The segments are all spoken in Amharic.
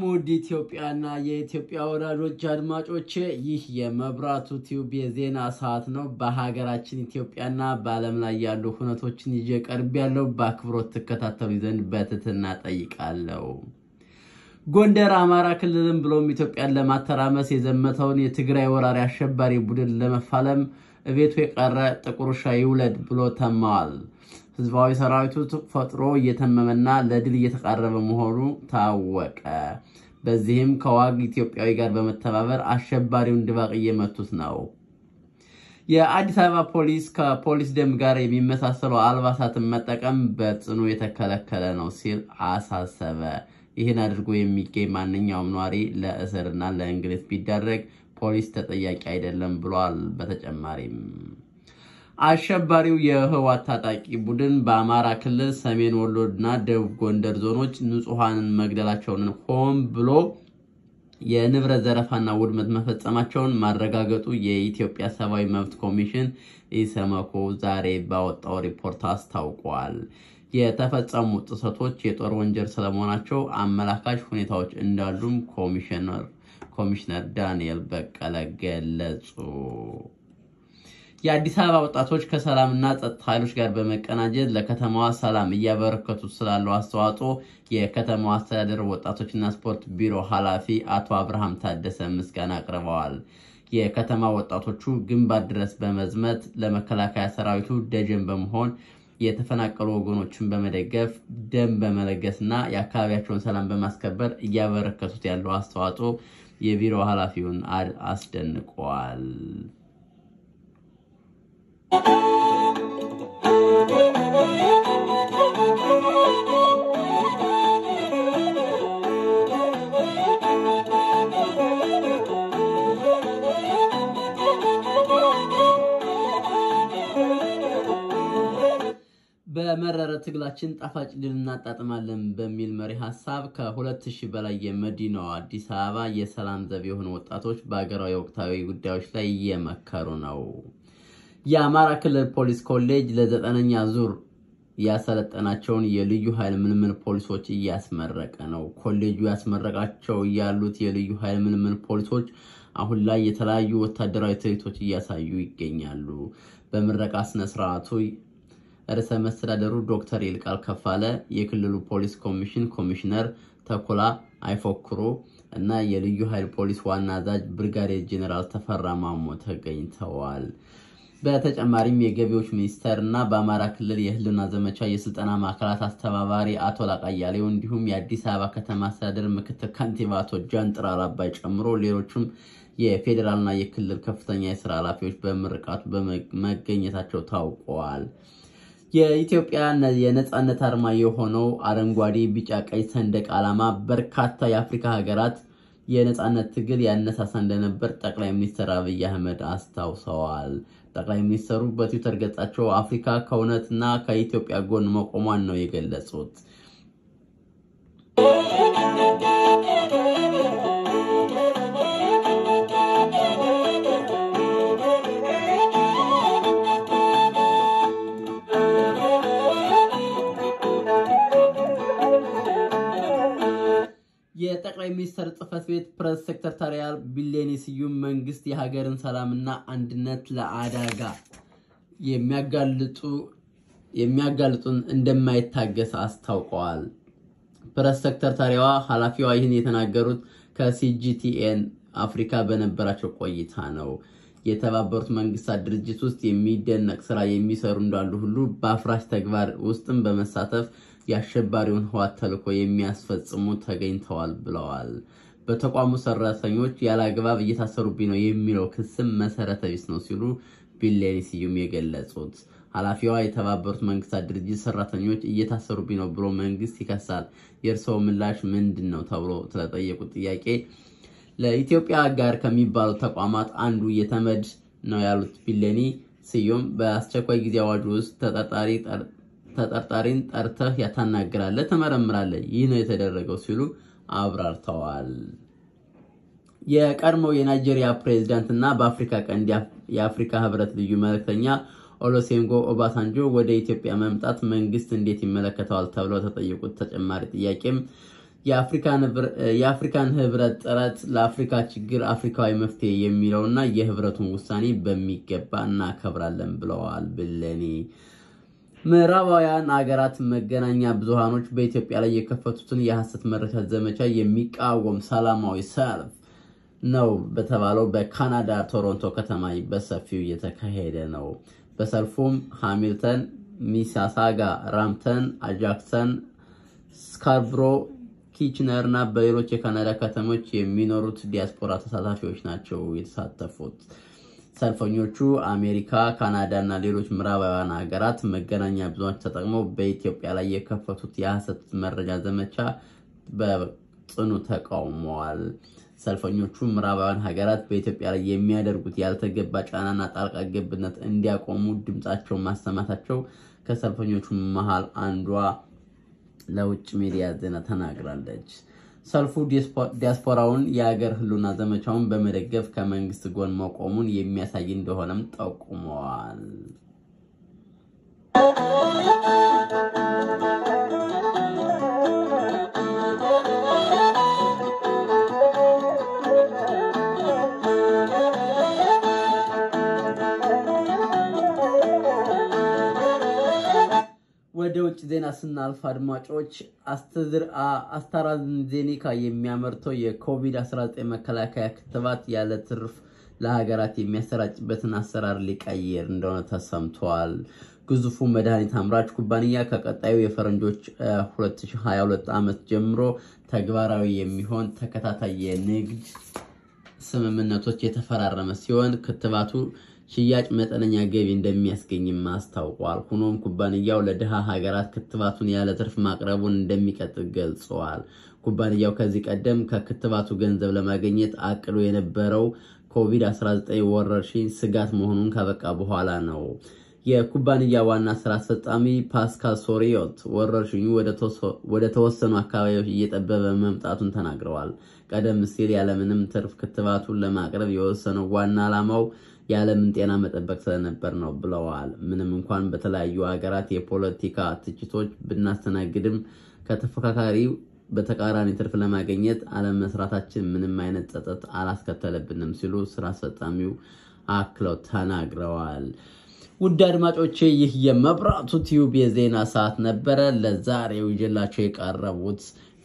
ሰላም ውድ ኢትዮጵያና የኢትዮጵያ ወዳጆች አድማጮቼ፣ ይህ የመብራቱ ቲዩብ የዜና ሰዓት ነው። በሀገራችን ኢትዮጵያና በዓለም ላይ ያሉ ሁነቶችን ይዤ ቀርብ ያለው በአክብሮት ትከታተሉ ዘንድ በትህትና ጠይቃለሁ። ጎንደር አማራ ክልልን ብሎም ኢትዮጵያን ለማተራመስ የዘመተውን የትግራይ ወራሪ አሸባሪ ቡድን ለመፋለም እቤቱ የቀረ ጥቁር ውሻ ይውለድ ብሎ ተማዋል። ህዝባዊ ሰራዊቱ ፈጥሮ እየተመመና ለድል እየተቃረበ መሆኑ ታወቀ። በዚህም ከዋግ ኢትዮጵያዊ ጋር በመተባበር አሸባሪውን ድባቅ እየመቱት ነው። የአዲስ አበባ ፖሊስ ከፖሊስ ደንብ ጋር የሚመሳሰሉ አልባሳትን መጠቀም በጽኑ የተከለከለ ነው ሲል አሳሰበ። ይህን አድርጎ የሚገኝ ማንኛውም ነዋሪ ለእስርና ለእንግልት ቢዳረግ ፖሊስ ተጠያቂ አይደለም ብሏል። በተጨማሪም አሸባሪው የህወሓት ታጣቂ ቡድን በአማራ ክልል ሰሜን ወሎ እና ደቡብ ጎንደር ዞኖች ንጹሐንን መግደላቸውን ሆን ብሎ የንብረት ዘረፋና ውድመት መፈጸማቸውን ማረጋገጡ የኢትዮጵያ ሰብአዊ መብት ኮሚሽን ኢሰመኮ ዛሬ ባወጣው ሪፖርት አስታውቋል። የተፈጸሙ ጥሰቶች የጦር ወንጀል ስለመሆናቸው አመላካች ሁኔታዎች እንዳሉም ኮሚሽነር ዳንኤል በቀለ ገለጹ። የአዲስ አበባ ወጣቶች ከሰላምና ጸጥታ ኃይሎች ጋር በመቀናጀት ለከተማዋ ሰላም እያበረከቱት ስላለው አስተዋጽኦ የከተማዋ አስተዳደር ወጣቶችና ስፖርት ቢሮ ኃላፊ አቶ አብርሃም ታደሰ ምስጋና አቅርበዋል። የከተማ ወጣቶቹ ግንባር ድረስ በመዝመት ለመከላከያ ሰራዊቱ ደጀን በመሆን የተፈናቀሉ ወገኖችን በመደገፍ ደም በመለገስና የአካባቢያቸውን ሰላም በማስከበር እያበረከቱት ያለው አስተዋጽኦ የቢሮ ኃላፊውን አስደንቀዋል። በመረረ ትግላችን ጣፋጭ ድል እናጣጥማለን በሚል መሪ ሀሳብ ከሁለት ሺህ በላይ የመዲናዋ አዲስ አበባ የሰላም ዘብ የሆኑ ወጣቶች በሀገራዊ ወቅታዊ ጉዳዮች ላይ እየመከሩ ነው። የአማራ ክልል ፖሊስ ኮሌጅ ለዘጠነኛ ዙር ያሰለጠናቸውን የልዩ ኃይል ምልምል ፖሊሶች እያስመረቀ ነው። ኮሌጁ ያስመረቃቸው ያሉት የልዩ ኃይል ምልምል ፖሊሶች አሁን ላይ የተለያዩ ወታደራዊ ትርኢቶች እያሳዩ ይገኛሉ። በምረቃ ስነስርዓቱ ርዕሰ መስተዳደሩ ዶክተር ይልቃል ከፋለ፣ የክልሉ ፖሊስ ኮሚሽን ኮሚሽነር ተኮላ አይፎክሩ እና የልዩ ኃይል ፖሊስ ዋና አዛዥ ብርጋዴር ጄኔራል ተፈራ ማሞ ተገኝተዋል። በተጨማሪም የገቢዎች ሚኒስቴር እና በአማራ ክልል የህልውና ዘመቻ የስልጠና ማዕከላት አስተባባሪ አቶ ላቃያሌው እንዲሁም የአዲስ አበባ ከተማ አስተዳደር ምክትል ከንቲባ አቶ ጃንጥራር አባይ ጨምሮ ሌሎችም የፌዴራልና የክልል ከፍተኛ የስራ ኃላፊዎች በምርቃቱ በመገኘታቸው ታውቀዋል። የኢትዮጵያ የነጻነት አርማ የሆነው አረንጓዴ፣ ቢጫ፣ ቀይ ሰንደቅ ዓላማ በርካታ የአፍሪካ ሀገራት የነጻነት ትግል ያነሳሳ እንደነበር ጠቅላይ ሚኒስትር አብይ አህመድ አስታውሰዋል። ጠቅላይ ሚኒስትሩ በትዊተር ገጻቸው አፍሪካ ከእውነትና ከኢትዮጵያ ጎን መቆሟን ነው የገለጹት። የጠቅላይ ሚኒስትር ጽህፈት ቤት ፕሬስ ሴክሬታሪያል ቢልለኔ ስዩም መንግስት የሀገርን ሰላምና አንድነት ለአደጋ የሚያጋልጡን እንደማይታገስ አስታውቀዋል። ፕሬስ ሴክሬታሪዋ ኃላፊዋ ይህን የተናገሩት ከሲጂቲኤን አፍሪካ በነበራቸው ቆይታ ነው። የተባበሩት መንግስታት ድርጅት ውስጥ የሚደነቅ ስራ የሚሰሩ እንዳሉ ሁሉ በአፍራሽ ተግባር ውስጥም በመሳተፍ የአሸባሪውን ህወሓት ተልዕኮ የሚያስፈጽሙ ተገኝተዋል ብለዋል። በተቋሙ ሰራተኞች ያለ አግባብ እየታሰሩብኝ ነው የሚለው ክስም መሰረተ ቢስ ነው ሲሉ ቢሌኒ ስዩም የገለጹት ኃላፊዋ የተባበሩት መንግስታት ድርጅት ሰራተኞች እየታሰሩብኝ ነው ብሎ መንግስት ይከሳል፣ የእርስዎ ምላሽ ምንድን ነው ተብሎ ስለጠየቁት ጥያቄ ለኢትዮጵያ አጋር ከሚባሉ ተቋማት አንዱ የተመድ ነው ያሉት ቢሌኒ ስዩም በአስቸኳይ ጊዜ አዋጁ ውስጥ ተጠርጣሪ ተጠርጣሪን ጠርተህ ያታናግራለህ፣ ትመረምራለህ። ይህ ነው የተደረገው ሲሉ አብራርተዋል። የቀድሞው የናይጄሪያ ፕሬዝዳንት እና በአፍሪካ ቀንድ የአፍሪካ ህብረት ልዩ መልእክተኛ ኦሎሴንጎ ኦባሳንጆ ወደ ኢትዮጵያ መምጣት መንግስት እንዴት ይመለከተዋል ተብለው ተጠየቁት ተጨማሪ ጥያቄም የአፍሪካን ህብረት ጥረት ለአፍሪካ ችግር አፍሪካዊ መፍትሄ የሚለውና የህብረቱን ውሳኔ በሚገባ እናከብራለን ብለዋል ብለኔ። ምዕራባውያን አገራት መገናኛ ብዙሃኖች በኢትዮጵያ ላይ የከፈቱትን የሐሰት መረጃ ዘመቻ የሚቃወም ሰላማዊ ሰልፍ ነው በተባለው በካናዳ ቶሮንቶ ከተማ በሰፊው እየተካሄደ ነው። በሰልፉም ሃሚልተን፣ ሚሳሳጋ፣ ብራምተን፣ አጃክሰን፣ ስካርብሮ፣ ኪችነር እና በሌሎች የካናዳ ከተሞች የሚኖሩት ዲያስፖራ ተሳታፊዎች ናቸው የተሳተፉት። ሰልፈኞቹ አሜሪካ፣ ካናዳ እና ሌሎች ምዕራባውያን ሀገራት መገናኛ ብዙሃኖች ተጠቅመው በኢትዮጵያ ላይ የከፈቱት የሐሰት መረጃ ዘመቻ በጽኑ ተቃውመዋል። ሰልፈኞቹ ምዕራባውያን ሀገራት በኢትዮጵያ ላይ የሚያደርጉት ያልተገባ ጫናና ጣልቃ ገብነት እንዲያቆሙ ድምፃቸውን ማሰማታቸው ከሰልፈኞቹ መሃል አንዷ ለውጭ ሚዲያ ዜና ተናግራለች። ሰልፉ ዲያስፖራውን የሀገር ህልውና ዘመቻውን በመደገፍ ከመንግስት ጎን መቆሙን የሚያሳይ እንደሆነም ጠቁመዋል። ወደ ውጭ ዜና ስናልፍ አድማጮች አስትራዜኔካ የሚያመርተው የኮቪድ-19 መከላከያ ክትባት ያለ ትርፍ ለሀገራት የሚያሰራጭበትን አሰራር ሊቀይር እንደሆነ ተሰምቷል። ግዙፉ መድኃኒት አምራች ኩባንያ ከቀጣዩ የፈረንጆች 2022 ዓመት ጀምሮ ተግባራዊ የሚሆን ተከታታይ የንግድ ስምምነቶች የተፈራረመ ሲሆን ክትባቱ ሽያጭ መጠነኛ ገቢ እንደሚያስገኝም አስታውቋል። ሆኖም ኩባንያው ለድሃ ሀገራት ክትባቱን ያለ ትርፍ ማቅረቡን እንደሚቀጥል ገልጸዋል። ኩባንያው ከዚህ ቀደም ከክትባቱ ገንዘብ ለማግኘት አቅዶ የነበረው ኮቪድ-19 ወረርሽኝ ስጋት መሆኑን ካበቃ በኋላ ነው። የኩባንያ ዋና ስራ አስፈጻሚ ፓስካል ሶሪዮት ወረርሽኙ ወደ ተወሰኑ አካባቢዎች እየጠበበ መምጣቱን ተናግረዋል። ቀደም ሲል ያለምንም ትርፍ ክትባቱን ለማቅረብ የወሰነው ዋና ዓላማው የዓለምን ጤና መጠበቅ ስለነበር ነው ብለዋል። ምንም እንኳን በተለያዩ ሀገራት የፖለቲካ ትችቶች ብናስተናግድም ከተፎካካሪው በተቃራኒ ትርፍ ለማግኘት አለመስራታችን ምንም አይነት ጸጸት አላስከተለብንም ሲሉ ስራ አስፈጻሚው አክለው ተናግረዋል። ውድ አድማጮቼ ይህ የመብራቱ ቲዩብ የዜና ሰዓት ነበረ። ለዛሬው ይዤላቸው የቀረቡት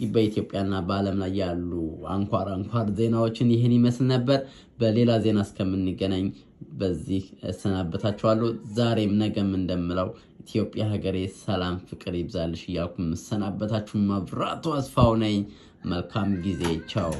በኢትዮጵያና በዓለም ላይ ያሉ አንኳር አንኳር ዜናዎችን ይህን ይመስል ነበር። በሌላ ዜና እስከምንገናኝ በዚህ እሰናበታችኋለሁ። ዛሬም ነገም እንደምለው ኢትዮጵያ ሀገሬ ሰላም፣ ፍቅር ይብዛልሽ እያልኩ የምሰናበታችሁ መብራቱ አስፋው ነኝ። መልካም ጊዜ። ቻው